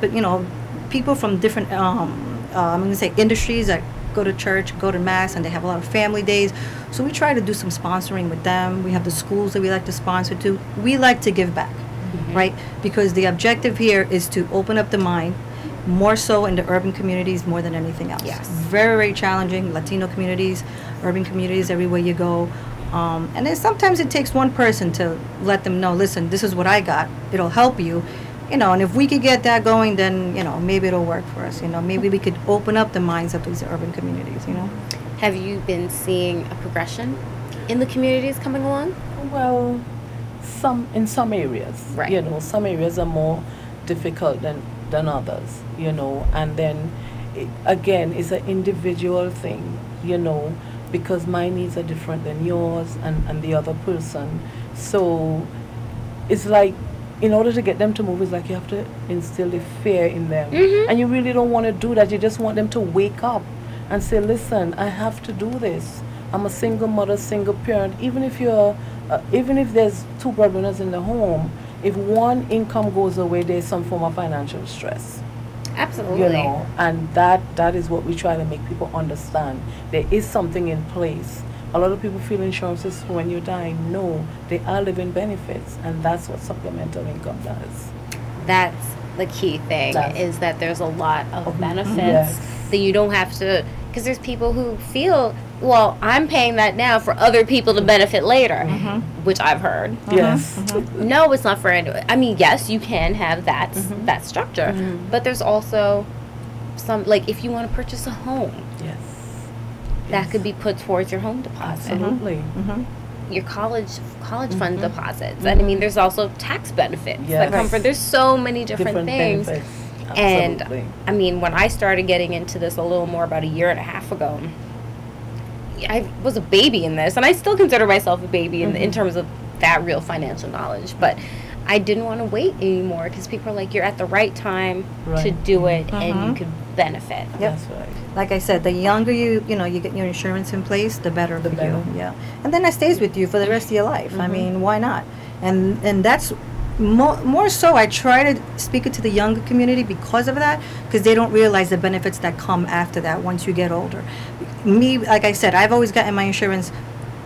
but you know, people from different, um, uh, I'm going to say industries that go to church, go to mass, and they have a lot of family days. So we try to do some sponsoring with them. We have the schools that we like to sponsor to. We like to give back, right? Because the objective here is to open up the mind, more so in the urban communities more than anything else. Yes. Very, very challenging. Latino communities, urban communities, everywhere you go. Um, and then sometimes it takes one person to let them know, listen, this is what I got. It'll help you. You know, and if we could get that going, then, you know, maybe it'll work for us. You know, maybe we could open up the minds of these urban communities, you know? Have you been seeing a progression in the communities coming along? Well, some in some areas, Right. you know, some areas are more difficult than than others, you know, and then it, again, it's an individual thing, you know, because my needs are different than yours and and the other person, so it's like. In order to get them to move, it's like you have to instill the fear in them, Mhm. and you really don't want to do that. You just want them to wake up and say, "Listen, I have to do this. I'm a single mother, single parent. Even if you're, uh, even if there's two breadwinners in the home, if one income goes away, there's some form of financial stress. Absolutely. You know, and that that is what we try to make people understand. There is something in place. A lot of people feel insurance is when you're dying. No, they are living benefits, and that's what supplemental income does. That's the key thing That's- is that there's a lot of Mhm. benefits Yes. that you don't have to because there's people who feel well i'm paying that now for other people to benefit later Mm-hmm. which i've heard Yes. no it's not for anyone i mean yes you can have that Mhm. that structure Mhm. but there's also some like if you want to purchase a home Yes. That could be put towards your home deposit absolutely. Mm-hmm. your college college fund Mhm. deposits and i mean there's also tax benefits that come from there's so many different, things benefits. And- I mean, when I started getting into this a little more about a year and a half ago, I was a baby in this, and I still consider myself a baby in, in Mhm. terms of that real financial knowledge. But I didn't want to wait anymore because people are like, you're at the right time to do it, and you Mhm. could benefit. Yep. That's right. Like I said, the younger you, you know, you get your insurance in place, the better The for better. you. Yeah, and then it stays with you for the rest of your life. I Mhm. mean, why not? And and that's more more so. I try to speak it to the younger community because of that, because they don't realize the benefits that come after that once you get older. Me, like I said, I've always gotten my insurance.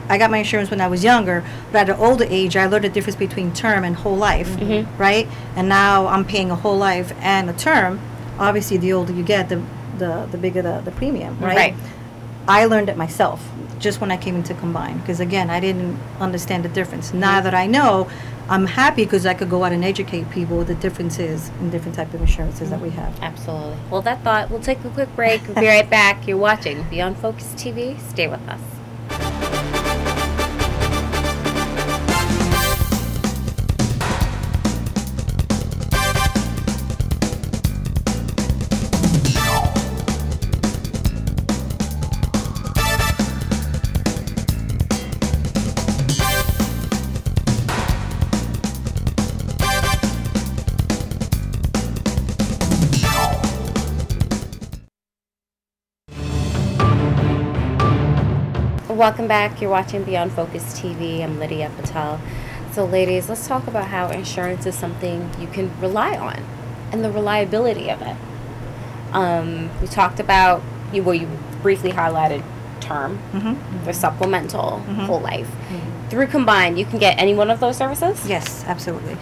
I got my insurance when I was younger, but at an older age, I learned the difference between term and whole life, Mhm. right? And now I'm paying a whole life and a term. Obviously, the older you get, the the, the bigger the, the premium, right? Right. I learned it myself just when I came into Combine because again I didn't understand the difference. Now that I know, I'm happy because I could go out and educate people what the differences in different type of insurances that we mm-hmm. have. Absolutely. Well, that thought, we'll take a quick break. We'll be right back. You're watching Beyond Focus TV. Stay with us. Welcome back. You're watching Beyond Focus TV. I'm Lydia Patel. So, ladies, let's talk about how insurance is something you can rely on and the reliability of it. Um, we talked about, you, well, you briefly highlighted term, Mm-hmm. the supplemental, Mhm. whole life. Through Combine, you can get any one of those services? Yes, absolutely.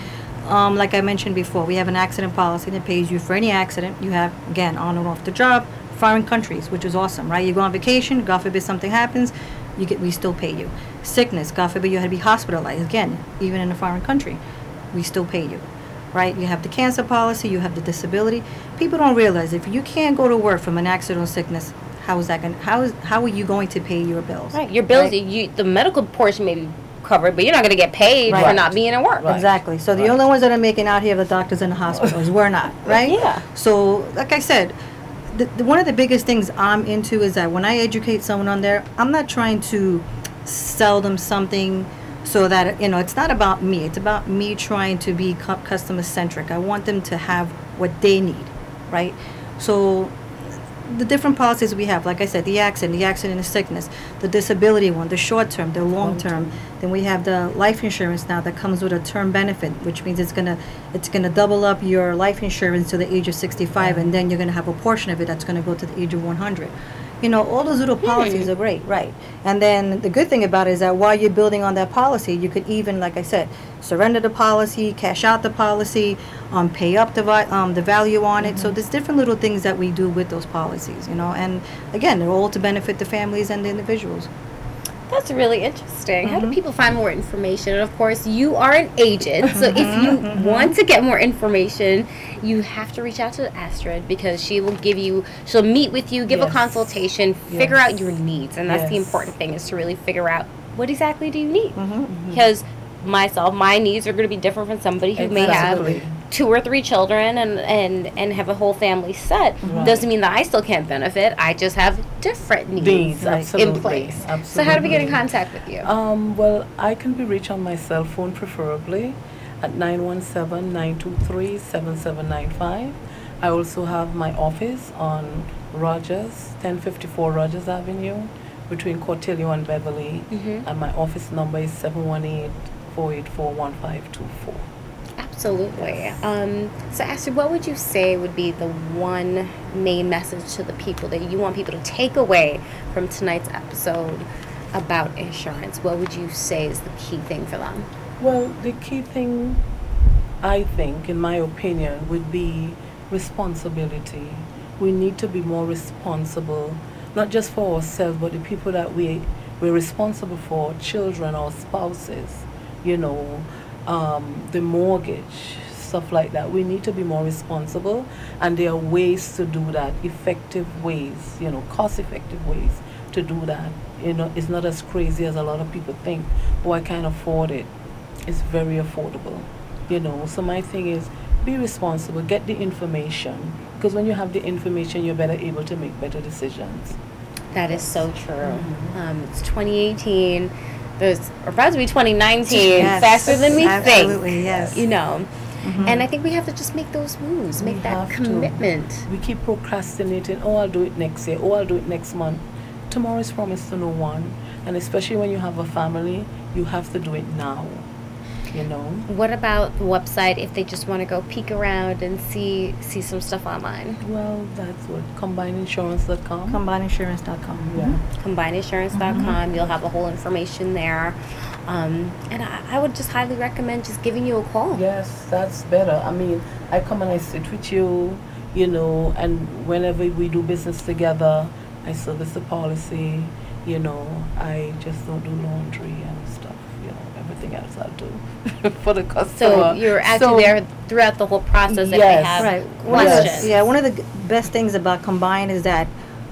Um, like I mentioned before, we have an accident policy that pays you for any accident you have, again, on and off the job, foreign countries, which is awesome, right? You go on vacation, God forbid something happens, you get we still pay you. Sickness, God forbid you had to be hospitalized, again, even in a foreign country, we still pay you, right? You have the cancer policy, you have the disability. People don't realize if you can't go to work from an accident or sickness, how is that going? How is how are you going to pay your bills? Right. Your bills, Right. you the medical portion may be covered, but you're not going to get paid for not being at work. Right. Exactly. So the only ones that are making out here are the doctors and the hospitals. We're not, right? Yeah. So, like I said, the, one of the biggest things I'm into is that when I educate someone on there, I'm not trying to sell them something so that you know it's not about me. It's about me trying to be cu- customer centric. I want them to have what they need, right? So the different policies we have, like I said, the accident, the accident and sickness, the disability one, the short term, the long term. Then we have the life insurance now that comes with a term benefit, which means it's gonna, it's gonna double up your life insurance to the age of sixty-five, and then you're gonna have a portion of it that's gonna go to the age of one hundred. You know, all those little policies are great, right? And then the good thing about it is that while you're building on that policy, you could even, like I said, surrender the policy, cash out the policy, um, pay up the vi- um, the value on it. So there's different little things that we do with those policies, you know. And again, they're all to benefit the families and the individuals. That's really interesting. How do Mhm. people find more information? And of course, you are an agent, so if you want to get more information, you have to reach out to Astrid because she will give you, she'll meet with you, give a consultation, figure Yes. out your needs, and that's the important thing is to really figure out what exactly do you need. Mm-hmm. Because myself, my needs are going to be different from somebody who may have Exactly. Two or three children and and and have a whole family set Right. doesn't mean that I still can't benefit. I just have different needs, Needs, in absolutely, place. So how do we get in contact with you? Um, well, I can be reached on my cell phone preferably at 917-923-7795. I also have my office on Rogers, 1054 Rogers Avenue, between Cortelyou and Beverly. Mhm. And my office number is 718-484-1524. Absolutely. Um, so, Astrid, what would you say would be the one main message to the people that you want people to take away from tonight's episode about insurance? What would you say is the key thing for them? Well, the key thing, I think, in my opinion, would be responsibility. We need to be more responsible, not just for ourselves, but the people that we we're responsible for, children our spouses, you know, um, the mortgage, stuff like that. We need to be more responsible, and there are ways to do that, effective ways, you know, cost-effective ways to do that. You know, it's not as crazy as a lot of people think. Oh, I can't afford it it's very affordable you know so my thing is be responsible get the information because when you have the information you're better able to make better decisions That is so true. Mhm. Um, it's 2018. There's about to be 2019. Yes, faster than we absolutely, think. Absolutely, yes. You know. Mhm. And I think we have to just make those moves, We make that have to. commitment. we keep procrastinating oh i'll do it next year oh i'll do it next month tomorrow is promised to no one and especially when you have a family you have to do it now you know What about the website if they just want to go peek around and see see some stuff online? well that's what combineinsurance.com Combineinsurance.com. yeah Combineinsurance.com. You'll have the whole information there. Um, and I, I would just highly recommend just giving you a call. Yes, that's better. I mean, I come and I sit with you, you know, and whenever we do business together, I service the policy, you know, I just don't do laundry and stuff, you else I'll do for the customer. So you're actually So- there throughout the whole process if they Yes. have Right. One of questions. the, yeah, one of the g- best things about Combine is that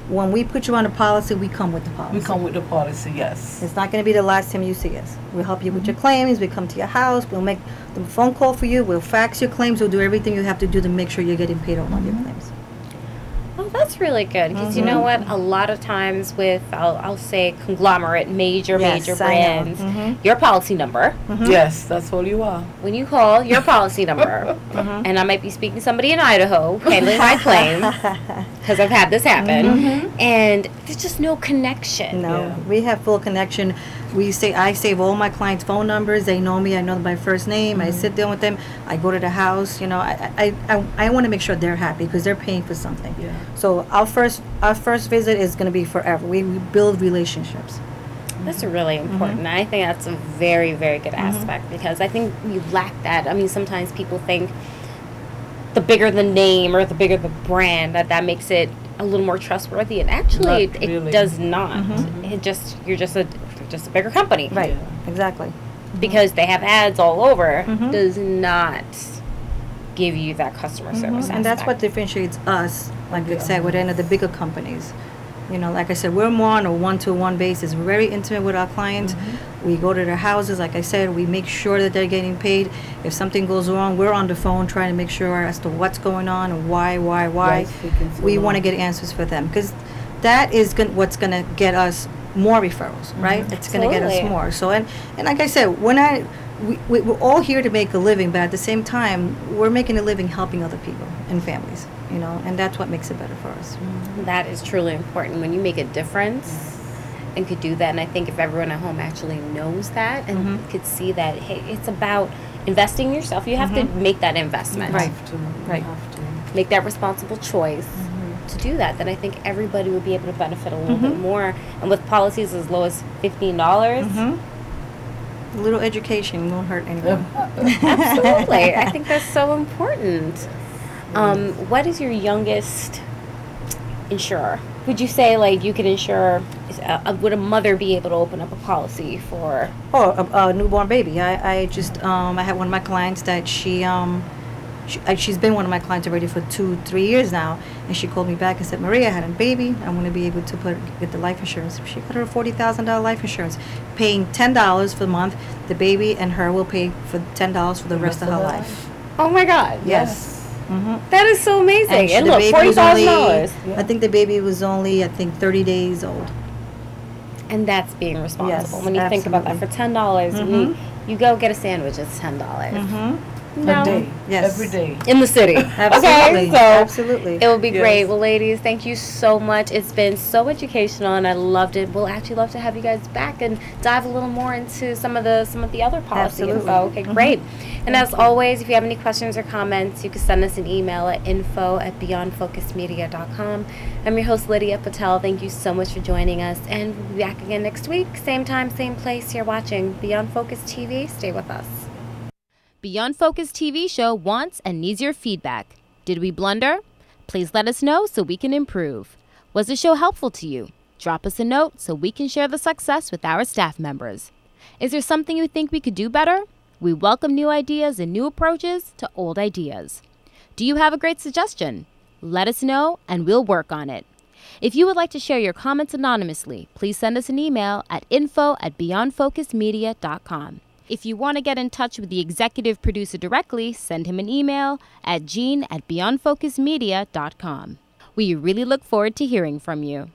when we put you on a policy, we come with the policy. We come with the policy, yes. It's not going to be the last time you see us. We'll help you with your mm-hmm. claims. We come to your house. We'll make the phone call for you. We'll fax your claims. We'll do everything you have to do to make sure you're getting paid on all your mm-hmm. claims. That's really good because you know Mhm. what? A lot of times with I'll, I'll say conglomerate, major, Yes, major I know. brands, Mhm. your policy number. Mhm. Yes, that's all you are. When you call your policy number, Mhm. and I might be speaking to somebody in Idaho handling my claim because I've had this happen, and there's just no connection. No, Yeah. we have full connection. We say I save all my clients' phone numbers. They know me. I know my first name. I sit down with them. I go to the house. You know, I I, I, I want to make sure they're happy because they're paying for something. Yeah. So our first our first visit is going to be forever. We, we build relationships. That's really important. I think that's a very, very good aspect because I think we lack that. I mean, sometimes people think the bigger the name or the bigger the brand that that makes it a little more trustworthy, and actually, Not it, it really. does not. Mhm. It just you're just a just a bigger company, Right. Yeah. Exactly. Because they have ads all over, Mhm. does not give you that customer service. Mhm. And that's what differentiates us, like I Yeah. said, with any of the bigger companies. You know, like I said, we're more on a one-to-one basis. We're very intimate with our clients. Mm-hmm. We go to their houses, like I said, we make sure that they're getting paid. If something goes wrong, we're on the phone trying to make sure as to what's going on and why, why, why. We want to get answers for them because that is gon- what's going to get us more referrals, right? It's going to get us more. So, and, and like I said, we're not, we, we- we're all here to make a living, but at the same time, we're making a living helping other people and families. You know, and that's what makes it better for us. That is truly important when you make a difference and could do that. And I think if everyone at home actually knows that and Mhm. could see that, hey, it's about investing in yourself. You have to make that investment, Right. Have to, Right. Have to. make that responsible choice to do that. Then I think everybody would be able to benefit a little bit more. And with policies as low as fifteen dollars, Mm-hmm. A little education won't hurt anyone. absolutely. I think that's so important. Um, what is your youngest insurer? Would you say like you could insure? Uh, would a mother be able to open up a policy for? Oh, a, a newborn baby. I, I just um, I had one of my clients that she um, she, uh, she's been one of my clients already for two three years now, and she called me back and said, Maria, I had a baby. I'm going to be able to put get the life insurance. She got her forty thousand dollar life insurance, paying ten dollars for the month. The baby and her will pay for ten dollars for the rest of her life. Oh my God! Yes. Mm-hmm. That is so amazing. she- And, the look, baby forty was thousand only- dollars, I think the baby was only I think thirty days old. and that's being responsible. Yes, when you think about that, for ten dollars, Mhm. you, you go get a sandwich. It's ten dollars. Mm-hmm. No. A day. Yes. Every day. In the city. Absolutely. Okay, so Absolutely. It will be Yes. great. Well, ladies, thank you so much. It's been so educational, and I loved it. We'll actually love to have you guys back and dive a little more into some of the some of the other policy Absolutely. info. Okay, Mhm. great. And as always, if you have any questions or comments, you can send us an email at info at beyondfocusmedia.com. I'm your host, Lydia Patel. Thank you so much for joining us, and we'll be back again next week, same time, same place. You're watching Beyond Focus TV. Stay with us. Beyond Focus TV show wants and needs your feedback. Did we blunder? Please let us know so we can improve. Was the show helpful to you? Drop us a note so we can share the success with our staff members. Is there something you think we could do better? We welcome new ideas and new approaches to old ideas. Do you have a great suggestion? Let us know and we'll work on it. If you would like to share your comments anonymously, please send us an email at info at beyondfocusmedia.com. If you want to get in touch with the executive producer directly, send him an email at gene at beyondfocusmedia.com. We really look forward to hearing from you.